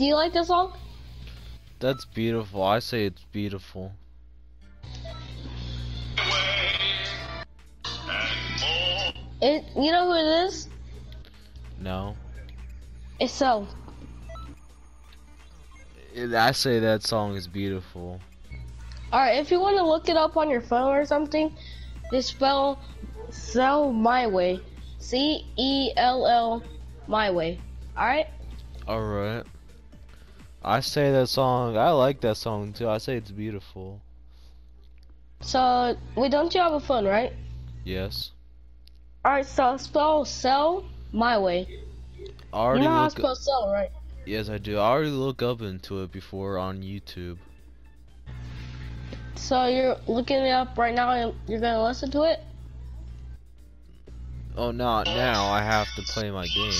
Do you like the song? That's beautiful. I say it's beautiful. It. You know who it is? No. It's so. I say that song is beautiful. Alright, if you want to look it up on your phone or something, just spell Cell My Way. C E L L My Way. Alright? Alright. I say that song, I like that song too. I say it's beautiful. So, we don't you have a phone, right? Yes. Alright, so spell Cell My Way. I already you know how to spell Cell, right? Yes, I do. I already look up into it before on YouTube. So you're looking it up right now and you're gonna listen to it? Oh, not now. I have to play my game.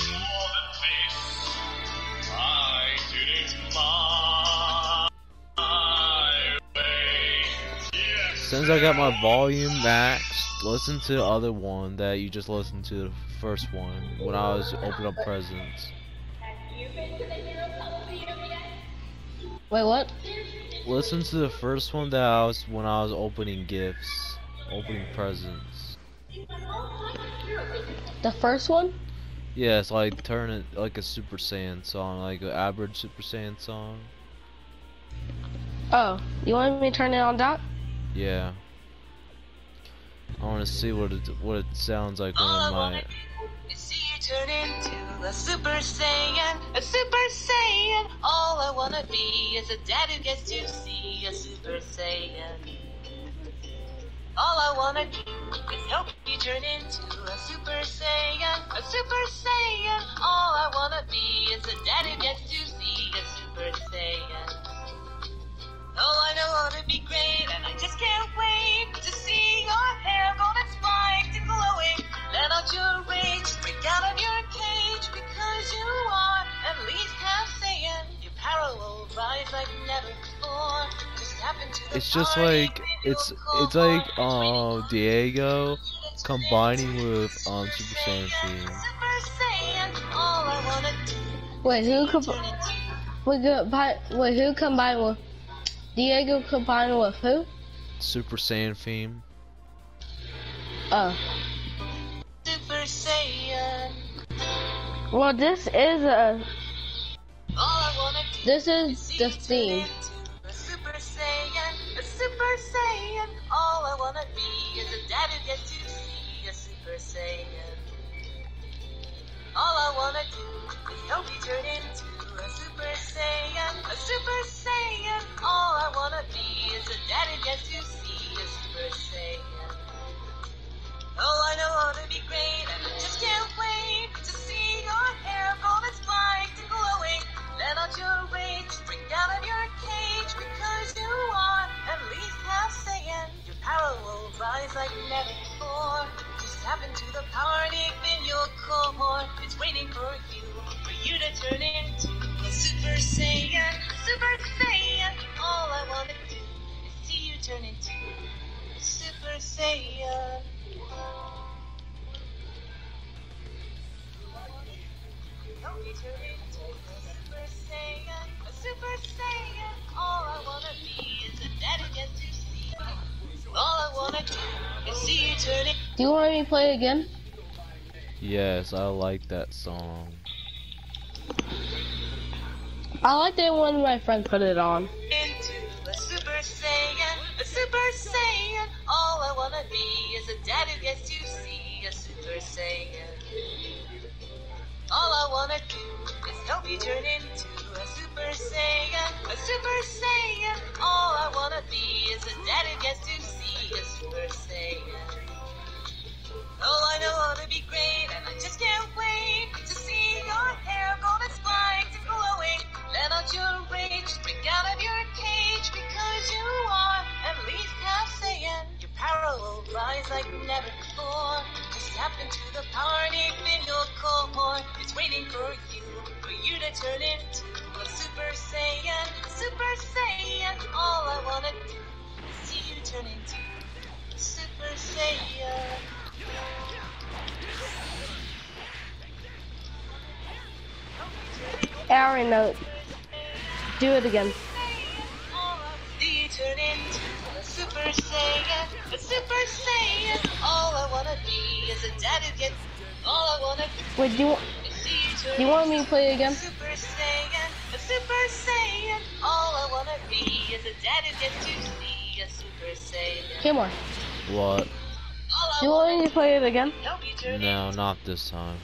Since I got my volume maxed, listen to the other one that you just listened to the first one when I was opening up presents. Wait, what? Listen to the first one that I was when I was opening gifts, opening presents. The first one? Yeah, it's like turn it like a Super Saiyan song, like an average Super Saiyan song. Oh, you want me to turn it on that? Yeah. I want to see what it what it sounds like when my See you turn into a Super Saiyan, a Super Saiyan. All I wanna be is a dad who gets to see a Super Saiyan. All I wanna do is help you turn into a Super Saiyan, a Super Saiyan. All I wanna be is a dad who gets to see a Super Saiyan. Oh, I know how to be great, and I just can't wait to see your hair golden spiked and glowing. Let out your rage, break out of your cage, because you are at least half Saiyan. Your power will rise like never before. Just tap into the It's just like with it's it's like core. um Diego combining with um Super Saiyan theme. Super Saiyan, all I wanna do Wait, who is com- turn into wait, combine, wait, who combined with Diego combined with who? Super Saiyan theme. Oh, Super Saiyan. well, this is a All I wanna do this is the theme. A Super Saiyan, a Super Saiyan. All I wanna be is a dad who gets to see a Super Saiyan. All I wanna do is help you turn into a Super Saiyan, a Super Saiyan. All I wanna be is a daddy gets to see a Super Saiyan. Oh, I know how to be great, and I just can't wait to see your hair golden spiked and glowing. Let out your rage, break out of your cage, because you are at least half Saiyan. Your power will rise like never before. Just tap into the power deep in your core. It's waiting for you, for you to turn into a Super Saiyan, Super Saiyan. All I wanna do is see you turn into a Super Saiyan. Help me turn into a Super Saiyan, a Super Saiyan. All I wanna be is a daddy gets to see. All I wanna do is see you turn it Do you want me to play it again? Yes, I like that song. I like it when my friend put it on. A Super Saiyan. All I wanna be is a dad who gets to see a Super Saiyan. All I wanna do is help you turn into a Super Saiyan, a Super Saiyan. All I wanna be is a dad who gets to see a Super Saiyan. Oh, I know how to be great, and I just can't wait to see your hair glowing. Let out your rage, break out of your cage, because you are at least half Saiyan. Your power will rise like never before. Just tap into the power deep in your core. It's waiting for you, for you to turn into a Super Saiyan, Super Saiyan. All I wanna do is see you turn into Super Saiyan. Already know. Do it again. Do you turn into a Super Saiyan? A Super Saiyan. All I wanna be is a dad who gets. All I wanna Wait, do you, is see you turn do you want me to play it again? Super Saiyan. A Super Saiyan. All I wanna be is a dad who gets to see a Super Saiyan. Kimor, All What? do you want me to play it again? Don't be turning. No, not this time.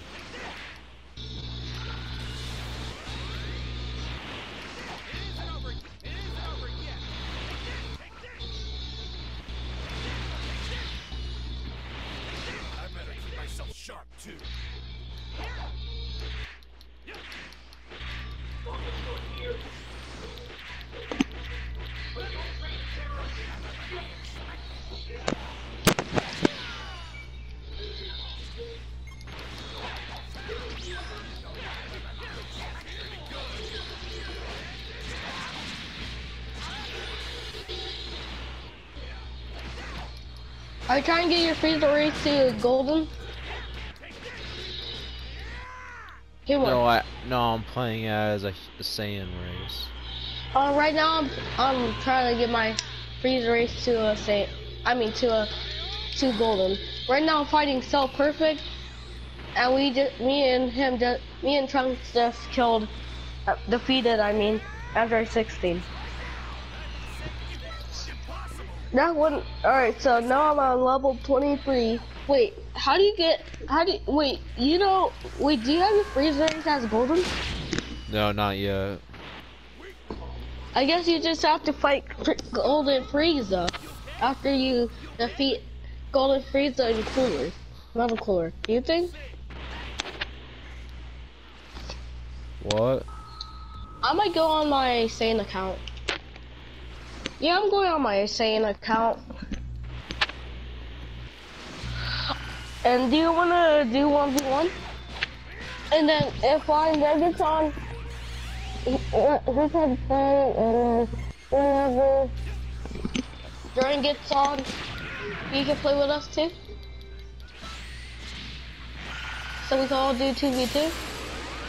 Trying to get your Frieza race to golden? Kimor. No, I no, I'm playing as a, a Saiyan race. Uh, right now I'm I'm trying to get my Frieza race to a say I mean to a to golden. Right now I'm fighting Cell Perfect, and we just me and him just me and Trunks just killed, uh, defeated I mean after 16. That one. All right, so now I'm on level 23. Wait, how do you get? How do you, wait? You know, wait. Do you have your Frieza race as golden? No, not yet. I guess you just have to fight Golden Frieza after you defeat Golden Frieza and Cooler. Level Cooler. Do you think? What? I might go on my Saiyan account. Yeah, I'm going on my Saiyan account. And do you wanna do 1v1? And then if I gets on, who's had fun, and whenever Jordan gets on, he can play with us too. So we can all do 2v2.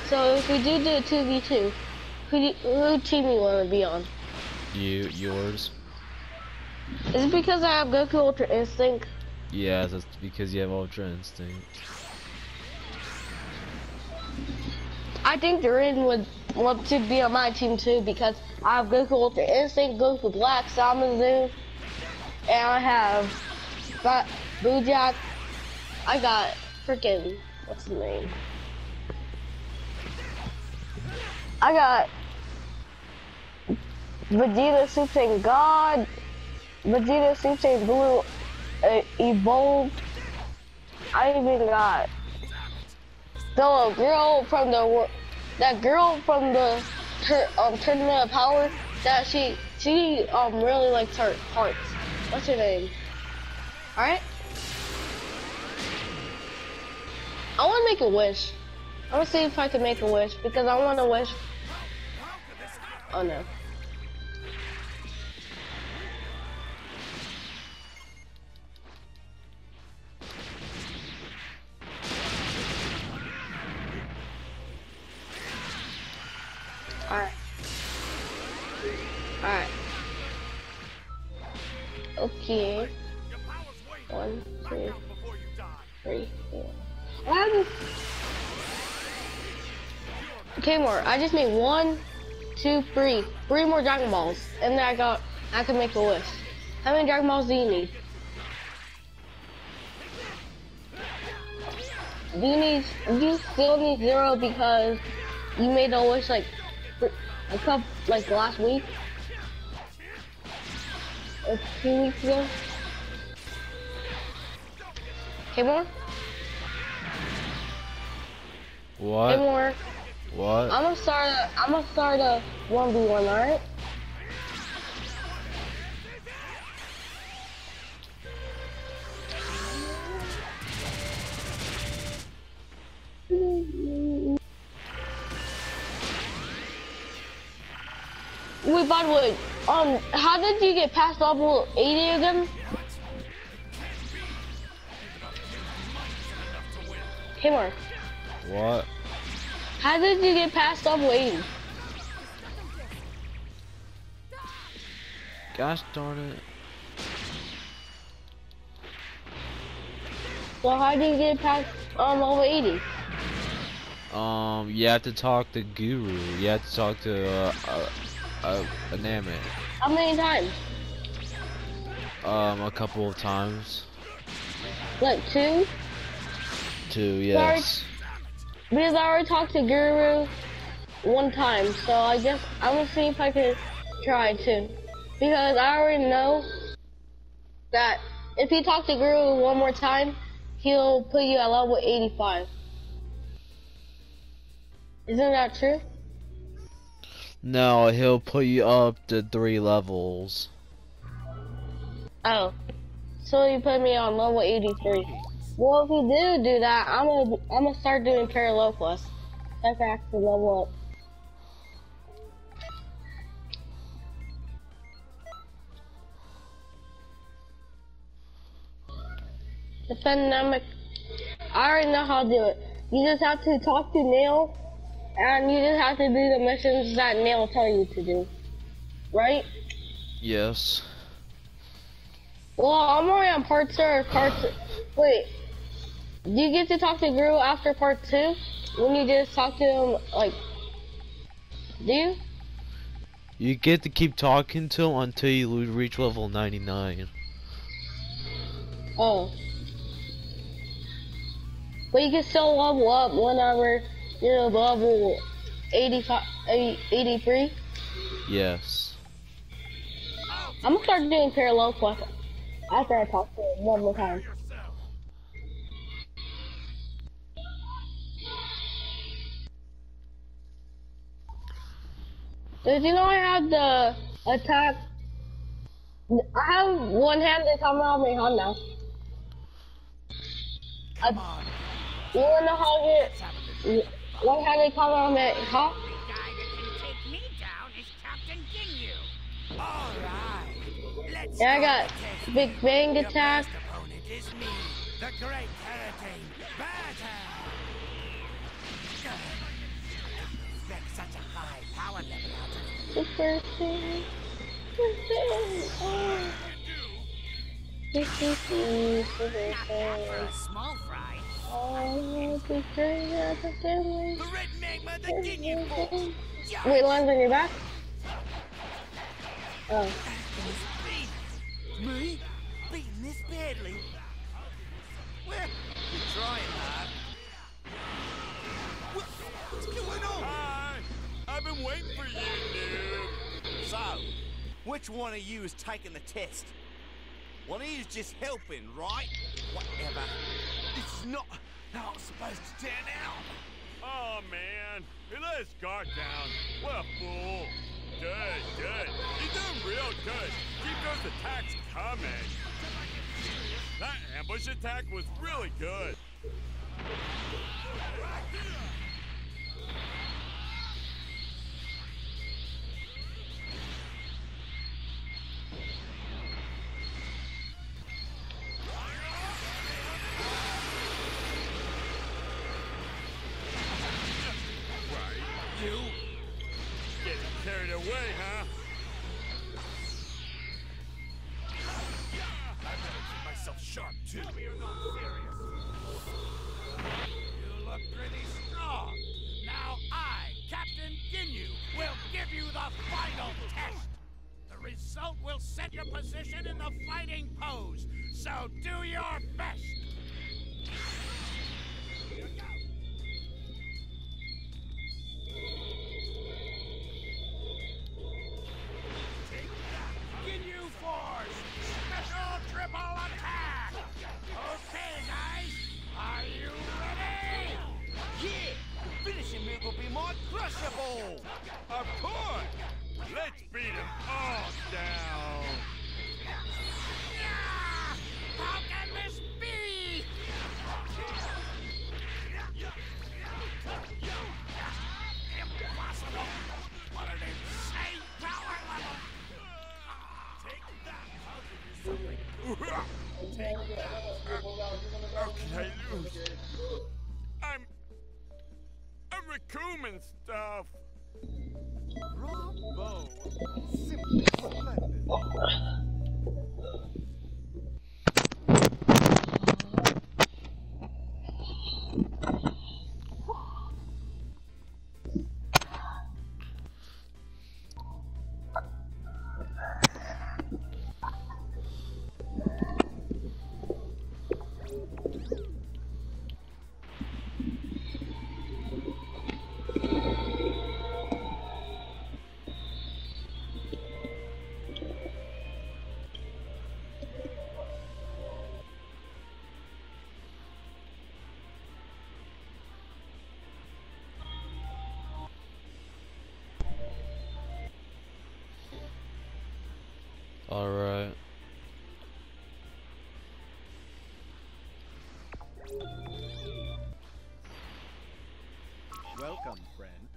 So if we do do 2v2, who, do, who team you want to be on? You yours? Is it because I have Goku Ultra Instinct? Yeah, that's because you have Ultra Instinct. I think Durin would want to be on my team too because I have Goku Ultra Instinct, Goku Black, Samazu, and I have Bojack. I got freaking what's the name? I got Vegeta Super Saiyan God, Vegeta Super Saiyan Blue uh, Evolved. I even got the girl from the that girl from the tur- um tournament of power that she she um really likes her hearts. What's her name? All right. I want to make a wish. I want to see if I can make a wish because I want to wish. Oh no. Alright. Alright. Okay. One, die. three, four. Um. Okay, more. I just need one, two, three, three more Dragon Balls, and then I got, I can make a wish. How many Dragon Balls do you need? You need? You still need zero because you made a wish like a couple, like last week or two weeks ago? Hey, more. What? What? more. What? I'm gonna start. A, I'm gonna start a one v one. All right. Wait, by the way, um, how did you get past level 80 again? Hey, Mark. What? How did you get past level 80? Gosh darn it. So how do you get past um level 80? Um, you have to talk to Guru. You have to talk to uh, uh, uh, it. How many times? Um, a couple of times. Like two? Two, yes. Because I already talked to Guru one time, so I guess I'm gonna see if I can try too. Because I already know that if you talk to Guru one more time, he'll put you at level 85. Isn't that true? No, he'll put you up to three levels. Oh. So you put me on level 83. Well, if you do do that, I'm gonna I'm gonna start doing parallel plus. I can actually level up. The dynamic. I already know how to do it. You just have to talk to Nail, and you just have to do the missions that Nail tell you to do. Right? Yes. Well, I'm already on part two or part two. Wait, do you get to talk to Guru after part two? When you just talk to him, like, do you? You get to keep talking to him until you reach level 99. Oh. But you can still level up whenever you're level 85, 80 83. Yes. I'm gonna start doing parallel quests after I talk to him one more time. Did you know I have the attack? I have one hand that's on handed Kamehameha now. I, you wanna know how to get one handed Kamehameha? guy that can take me down is Captain Ginyu. All right, let's Yeah, I got. Big Bang attack. me, Hurricane Saiyan. Super not bad for a small fry. Wait, lands on your back? Oh. Me? Beating this badly? Well, you're trying hard. What's going on? Hi. I've been waiting for you, dude. So, which one of you is taking the test? One of you is just helping, right? Whatever. This is not how it's supposed to turn out. Oh man, he let his guard down. What a fool. Good, good. You're doing real good. Keep those attacks coming. That ambush attack was really good. Ball! Of course! Let's beat him all down! How can this be? Impossible! What an insane power level! Okay, I'm stuff. Bravo! Simply splendid. Alright. Welcome, friend.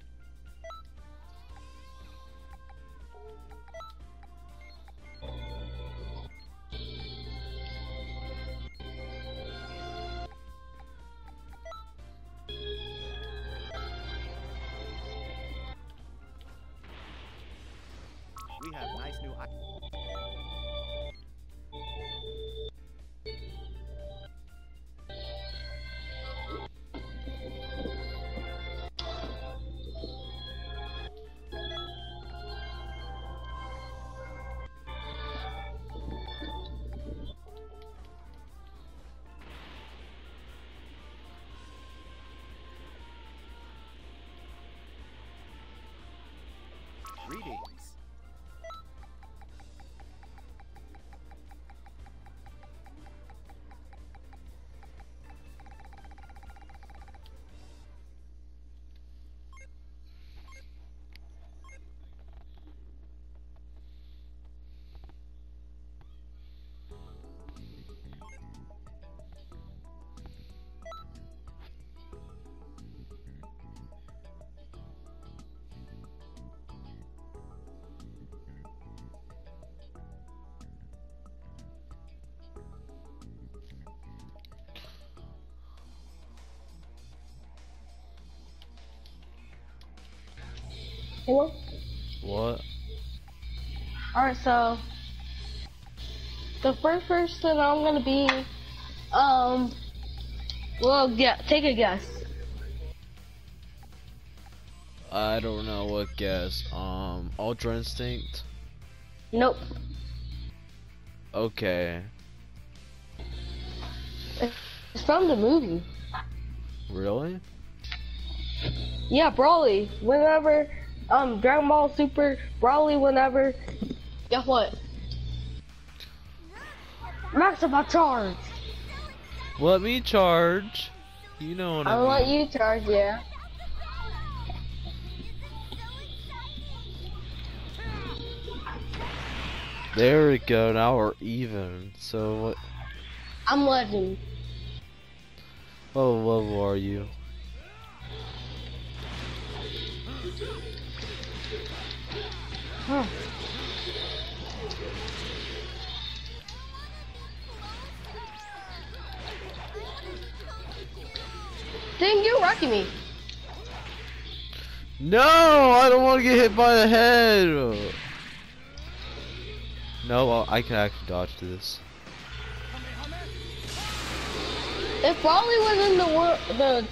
We have nice new. i- Hello? What? Alright, so the first person I'm gonna be, um, well, yeah, take a guess. I don't know what guess. Um, Ultra Instinct? Nope. Okay. It's from the movie. Really? Yeah, Broly. Whenever, um, Dragon Ball Super, Broly, whenever, guess what? Max about charge. Let me charge. You know what I, I'll mean. let you charge, yeah. There we go. Now we're even. So what? I'm legend. What level are you? Huh. Dang, you're rocking me. No, I don't want to get hit by the head. No, well, I can actually dodge to this. If Broly was in the wor- the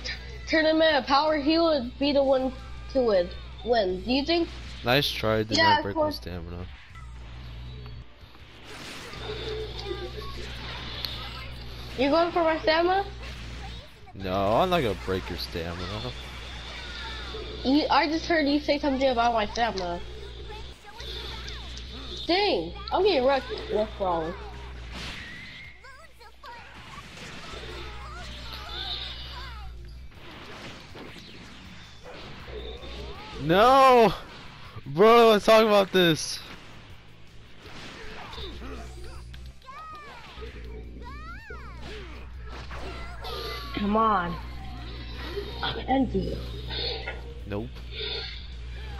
tournament of power, he would be the one to win. Win. Do you think? Nice try. Did Yeah, not break my stamina. You're going for my stamina? No, I'm not gonna break your stamina. You, I just heard you say something about my stamina. Dang, I'm getting wrecked What's wrong? No, bro. Let's talk about this. Come on. I'm envy. Nope.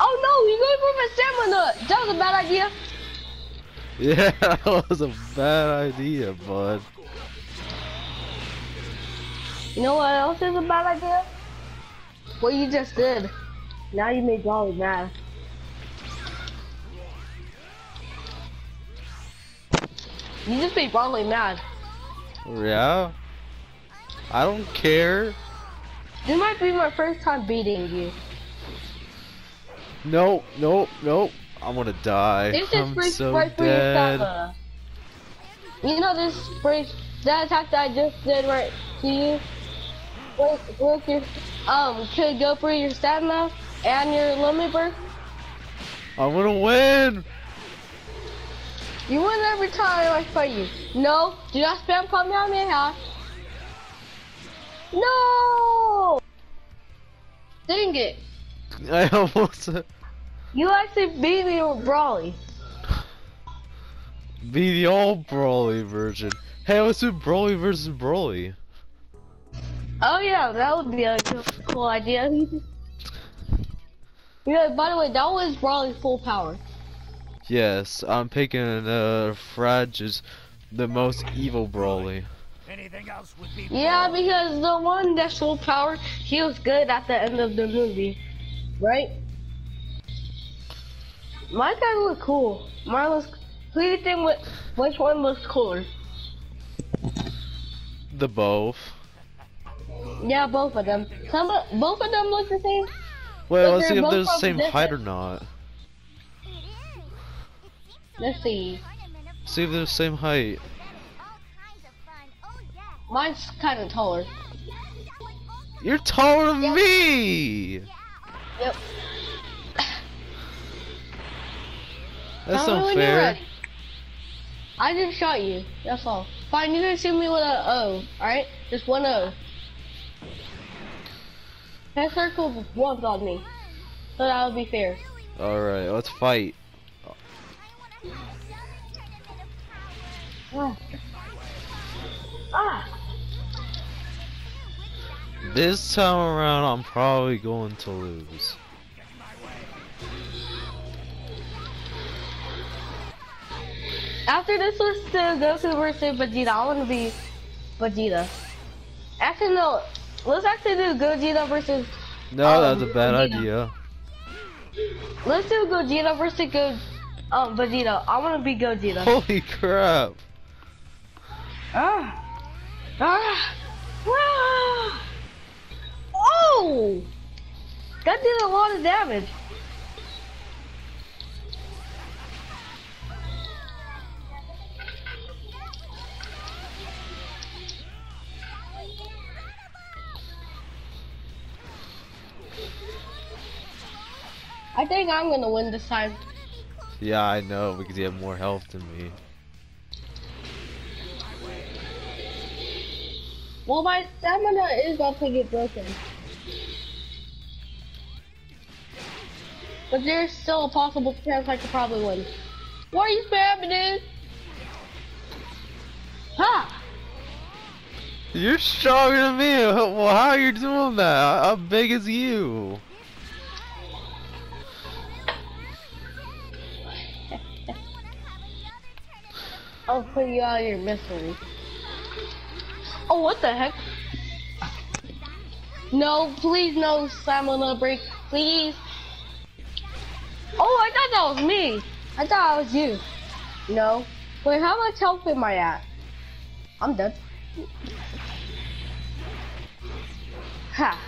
Oh no, you're going for my stamina! That was a bad idea. Yeah, that was a bad idea, bud. You know what else is a bad idea? What you just did. Now you made Broly mad. You just made Broly mad. Yeah. I don't care. This might be my first time beating you. Nope, nope, nope. I'm gonna die. This is I'm free so right for your dead. You know this free that attack that I just did right to you? With, with your um could go for your stamina and your limit burst. I'm gonna win. You win every time I fight you. No, do not spam Kamehameha. No! Dang it. I almost. Uh, you actually beat me with Broly. Be the old Broly version. Hey, let's do Broly versus Broly. Oh yeah, that would be a cool, cool idea. yeah, by the way, that was Broly's full power. Yes, I'm picking uh, Frag's the most evil Broly. Anything else would be Yeah, because the one that's full power, he was good at the end of the movie, right? My guy looked cool. Mine looks. Who do you think? Which, which one looks cooler? The both. Yeah, both of them. Some, both of them look the same. Wait, let's see if they're the from same height or not. Let's see. See if they're the same height. Mine's kind of taller. You're taller than Yep. me! Yep. That's Tell not fair. I just shot you. That's all. Fine, you can shoot me with an a O. Alright? Just one O. That circle once on me. So that would be fair. Alright, let's fight. Ah. This time around, I'm probably going to lose. After this was to Goku versus Vegeta, I want to be Vegeta. Actually, no. Let's actually do Gogeta versus. No, Um, that's a bad Vegeta. idea. Let's do Gogeta versus Go. Um, Vegeta. I want to be Gogeta. Holy crap. Ah! Ah! Ah! Oh! That did a lot of damage. I think I'm gonna win this time. Yeah, I know, because you have more health than me. Well, my stamina is about to get broken. But there's still a possible chance I could probably win. Why are you spamming, dude? Ha! You're stronger than me. Well, how are you doing that? How big is you? I'll put you out of your misery. Oh, what the heck? No, please no stamina break, please. Oh, I thought that was me. I thought it was you. No. Wait, how much health am I at? I'm dead. Ha.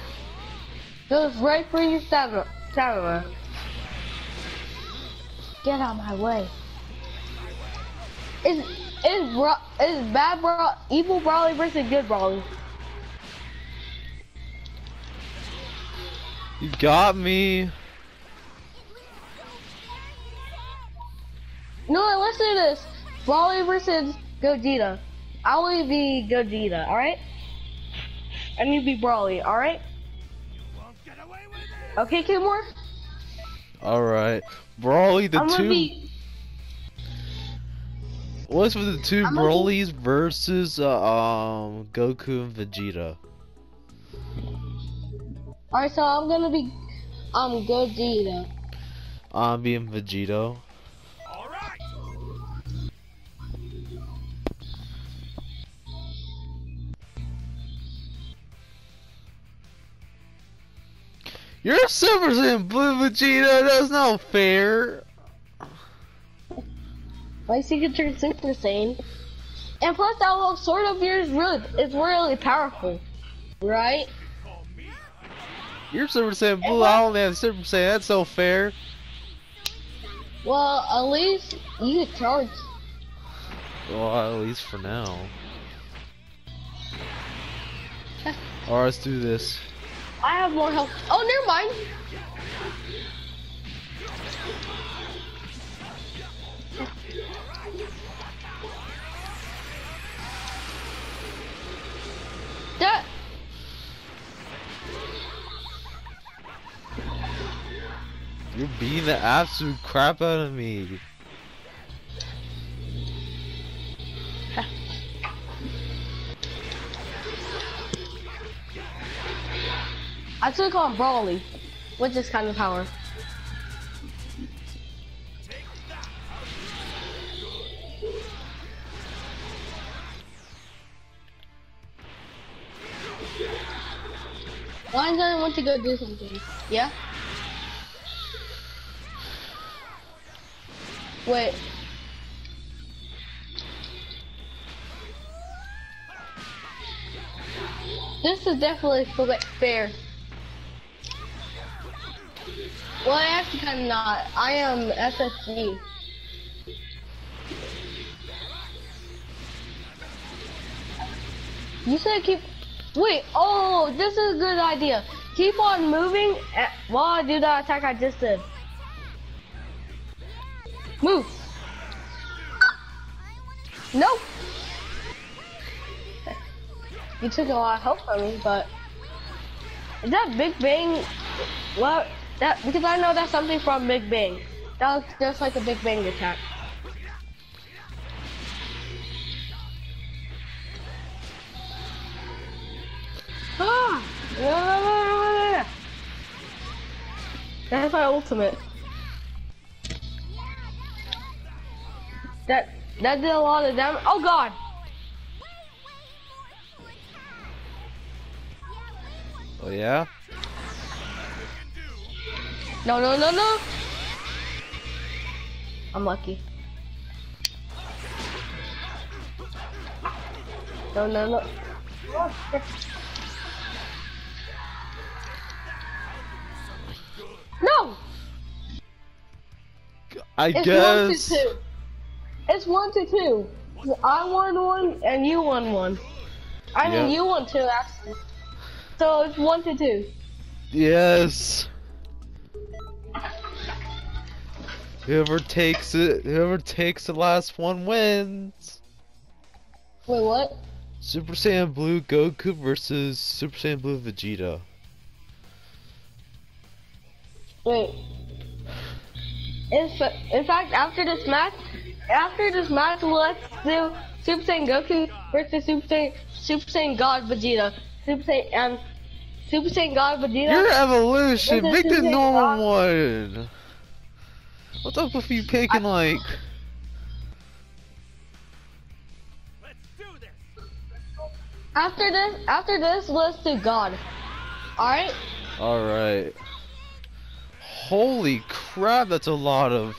Goes right for you, stamina. Get out of my way. Is is bro is bad bro evil Broly versus good Broly? You got me. No, let's do this. Broly versus Gogeta. I will be Gogeta, alright? And you be Broly, alright? Won't get away with it. Okay, Kimore? Alright. Broly, the I'm two. What's with the 2 I'm Brolys versus uh, um Goku and Vegeta? Alright, so I'm gonna be um Gogeta. I'm being Vegito. All right. You're Super Saiyan Blue Vegeta. That's not fair. Least you can turn Super Saiyan. And plus that little sword of yours really is really powerful. Right? You're Super Saiyan Blue. I only have Super Saiyan. That's so fair. Well, at least you can charge. Well, at least for now. Alright, let's do this. I have more health. Oh, never mind. That. You're beating the absolute crap out of me. I took on Broly with this kind of power. I want to go do something? Yeah? Wait. This is definitely fa- fair. Well, I actually kind of not. I am SSG. You said keep. Wait. Oh, this is a good idea. Keep on moving eh, while I do that attack I just did. Move. Nope. You took a lot of help from me, but is that Big Bang? What? That because I know that's something from Big Bang. That looks just like a Big Bang attack. Ah! That's my ultimate. That that did a lot of damage. Oh God! Oh yeah? No, no, no, no. I'm lucky. No, no, no. No! I It's guess. one to two. It's one to two. I won one and you won one. I mean, Yep. you won two actually. So it's one to two. Yes. Whoever takes it, whoever takes the last one wins. Wait, what? Super Saiyan Blue Goku versus Super Saiyan Blue Vegeta. Wait. In, in fact, after this match, after this match, let's do Super Saiyan Goku versus Super Saiyan Super Saiyan God Vegeta. Super Saiyan and Super Saiyan God Vegeta. Your evolution, make the normal rock. one. What's up with you picking like? Let's do this. After this, after this, let's do God. All right. All right. Holy crap, that's a lot of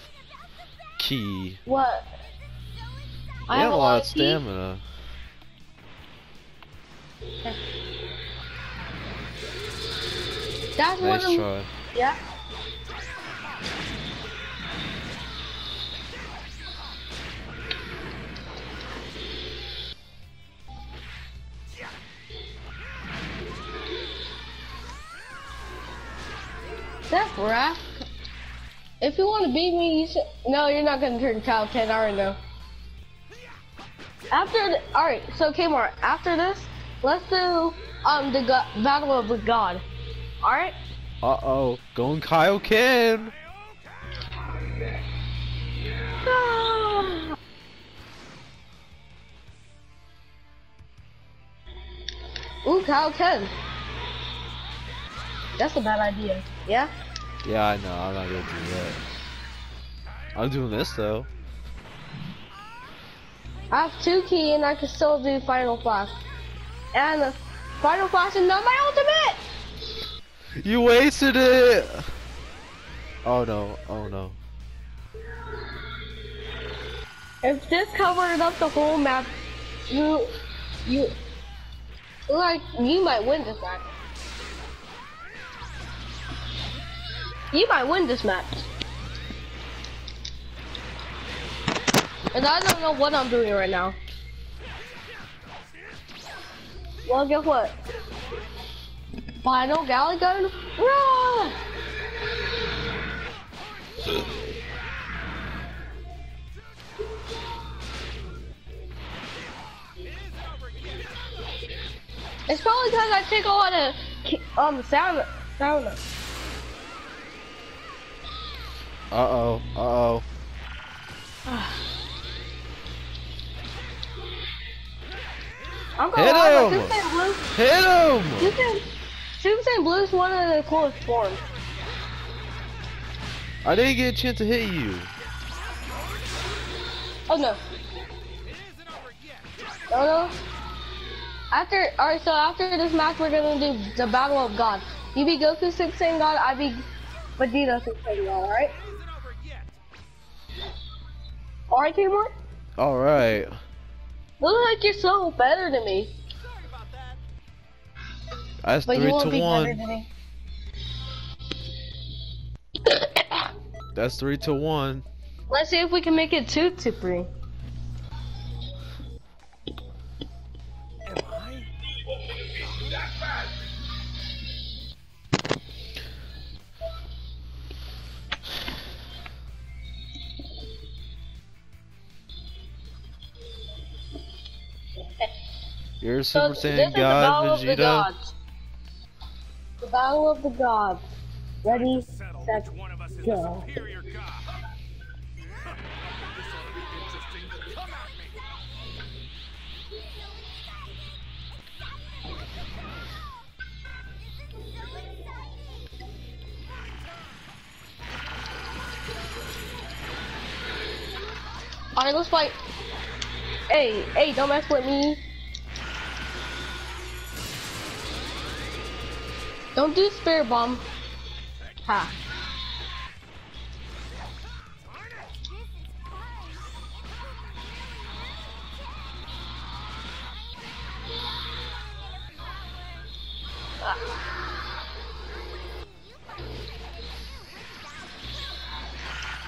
key. What? I have a lot of stamina. That's one Nice of try. yeah. That's Raph. If you want to beat me, you should. No, you're not gonna turn Kaioken. I already know. After, the, all right. So Kmart, after this, let's do um the go- battle of the god. All right. Uh oh, going Kaioken. Ah. Ooh, Kaioken. That's a bad idea. Yeah? Yeah, I know. I'm not gonna do that. I'm doing this though. I have two key and I can still do Final Flash. And the Final Flash is not my ultimate! You wasted it. Oh no. Oh no. If this covered up the whole map, you, you, like, you might win this match. You might win this match. And I don't know what I'm doing right now. Well, guess what? Final Galagon, run! It's probably because I take a lot of um sound sound. Uh oh. Uh oh. I'm gonna Hit lie, him! this thing blue. Hit him! This thing, Super Saiyan Blue is one of the coolest forms. I didn't get a chance to hit you. Oh no. Oh no. After, alright, so after this match, we're gonna do the Battle of God. You be Goku Super Saiyan God, I be Vegeta Super Saiyan God, alright? Alright, Timur? Alright. Look like you're so better than me. That's But you three to one. That's three to one. Let's see if we can make it two to three. You're a So Super this Saiyan is the God, Battle of the Vegeta. Gods. The Battle of the Gods. Ready, Settle set, one of us is go. the superior god. this ought to be interesting. Come at me. Alright, let's fight. Hey, hey, don't mess with me. Don't do spirit bomb. Ha.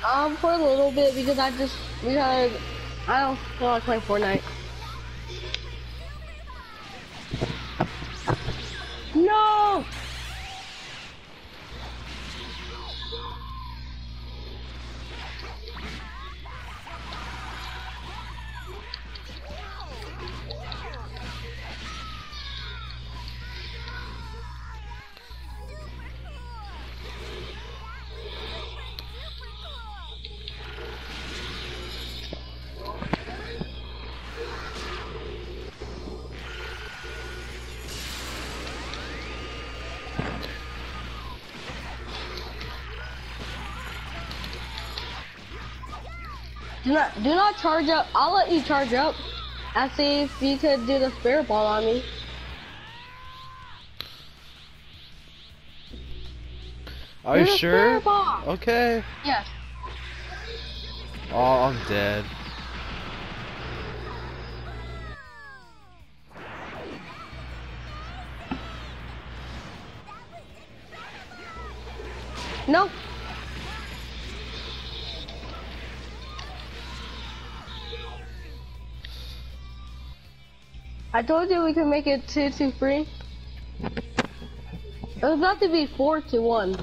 Um, for a little bit because I just we had I don't feel like playing Fortnite. Do not do not charge up. I'll let you charge up. and see if you could do the spirit ball on me. Are Do you sure? Okay. Yes. Oh, I'm dead. Nope. I told you we could make it two to three. It was about to be four to one,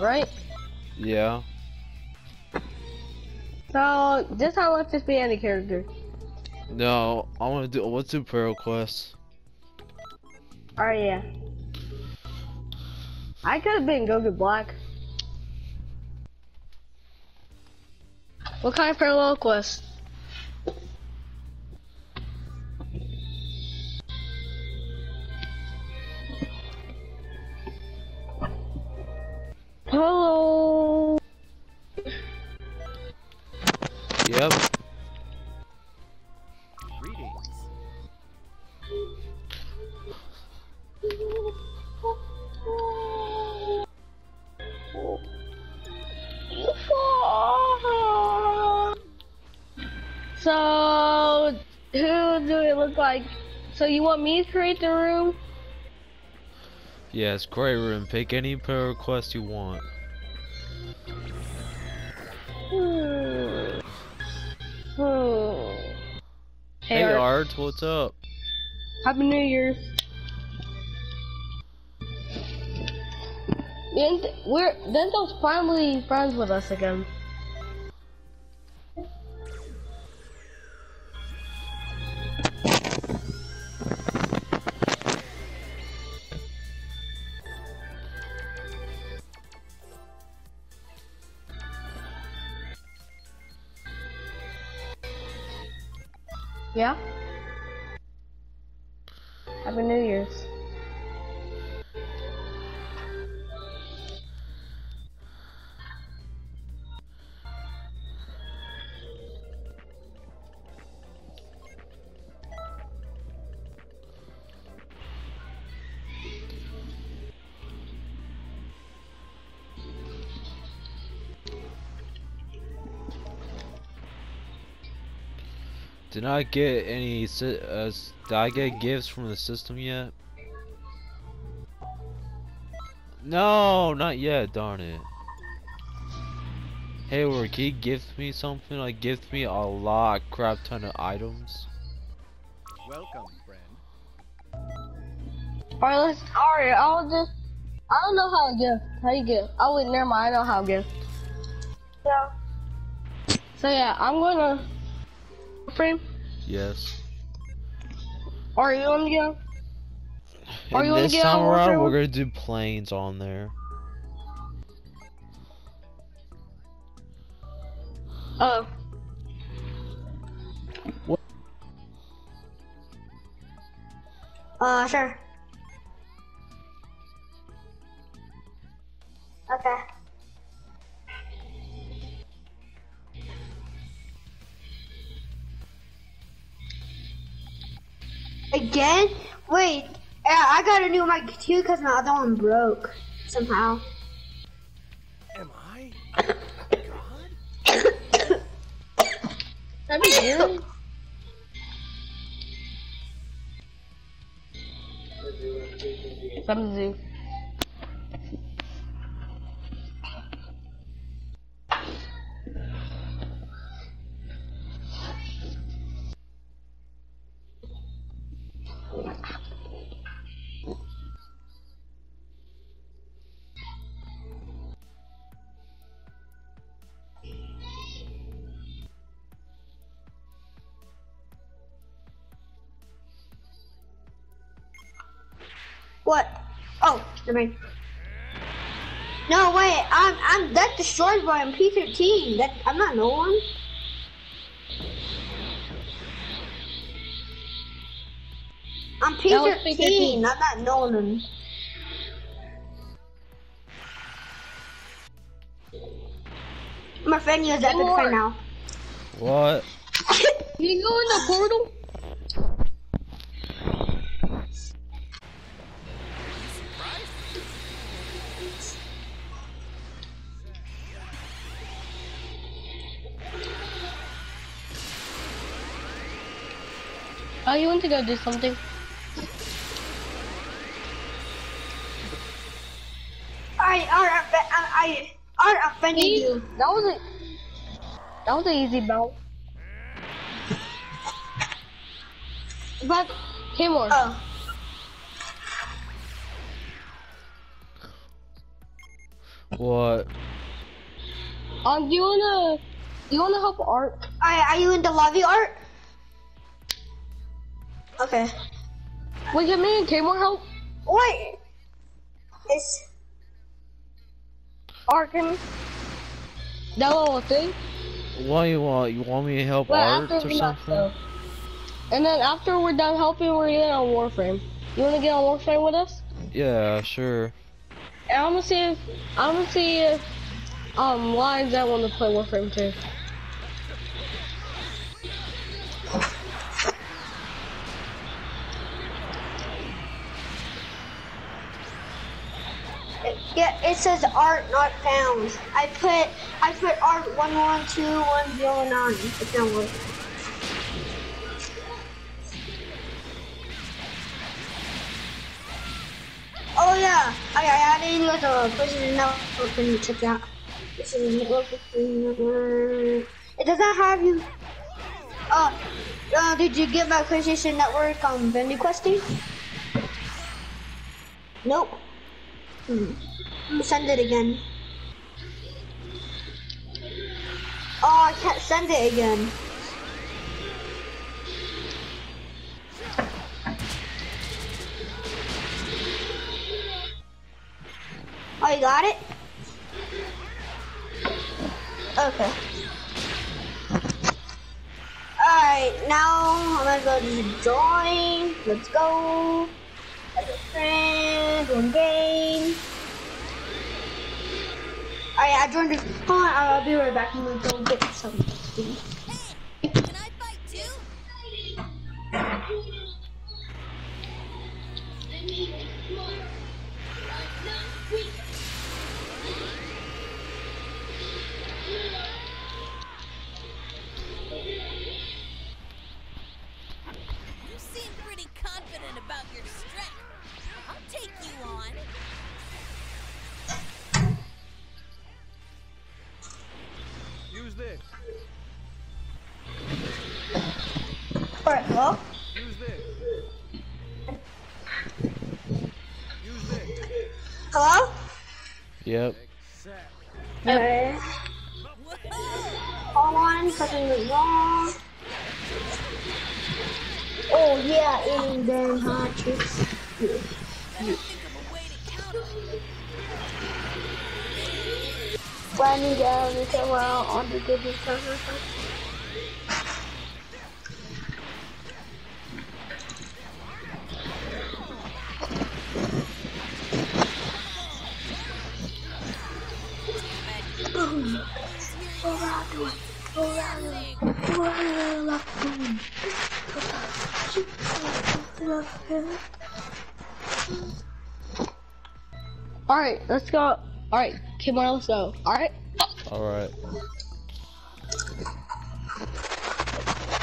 right? Yeah. So this time let's just be any character. No, I want to do. Let's do Parallel Quest. Alright, oh, yeah. I could have been Goku Black. What kind of parallel quest? Yep. Greetings. So, who do it look like? So you want me to create the room? Yes, great room. Pick any Parallel Quest you want. What's up? Happy New Year's. And we're Denzel's finally friends with us again. Did I get any? si- Uh, did I get gifts from the system yet? No, not yet. Darn it. Hayward, can you gift me something? Like, gift me a lot, crap ton of items. Welcome, friend. Alright, let's. Alright, I'll just. I don't know how to gift. How you gift? Oh wait, never mind. I know how to gift. Yeah. So yeah, I'm gonna. Frame. Yes. Are you on the Are you gonna this time on around, we're gonna do planes on there. Oh. What? Uh, sure. Again? Wait, uh, I got a new mic too because my other one broke somehow. Am I? God? That'd be weird. Some Never mind. No, wait, I'm I'm that destroyed by I'm P13. That I'm not no one. I'm P13. P13. I'm not Nolan. My friend is epic Lord. right now. What? Can you go in the portal? Oh, you want to go do something? I I I I I offended you. That was a that was an easy bout. But Timor, Oh, What? um, do you wanna do you wanna help Art? I are you into lobby art? Okay. Wait, can me and Timor help? Wait. It's Art can that little thing? What you want? You want me to help But Art after or we not something? And then after we're done helping, we're getting on Warframe. You wanna get on Warframe with us? Yeah, sure. And I'm gonna see if I'm gonna see if um Lions that want to play Warframe too. Yeah. It says art not found. I put I put art one one two one zero nine. It's not working. Oh yeah, I, I added you as a PlayStation Network and check out. Network, PlayStation Network. It doesn't have you. Uh, uh, did you get my PlayStation Network um vending questing? Nope. Hmm. Send it again. Oh, I can't send it again. Oh, you got it? Okay. Alright, now I'm gonna go to join. Let's go. As a friend, one game. Alright, I joined. Hold on, I'll be right back. I'm gonna go get something. Hey, Can I fight too? Alright, hello? Use this. Use this. Hello? Yep. Okay. Hold on, something is wrong. Oh yeah, eating damn hot chips. Think of a way to counter down the camera on the goodness Alright, let's go. Alright, come on, let's go. Alright? Alright.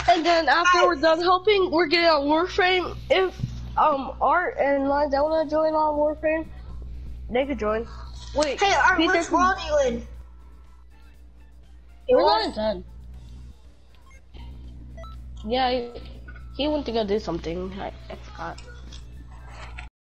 And then after we're done helping, we're getting on Warframe. If um Art and Lines I wanna join on Warframe, they could join. Wait, Hey, Art, Peter which can- world are you in? we're not done. Yeah, he, he went to go do something. I, I forgot.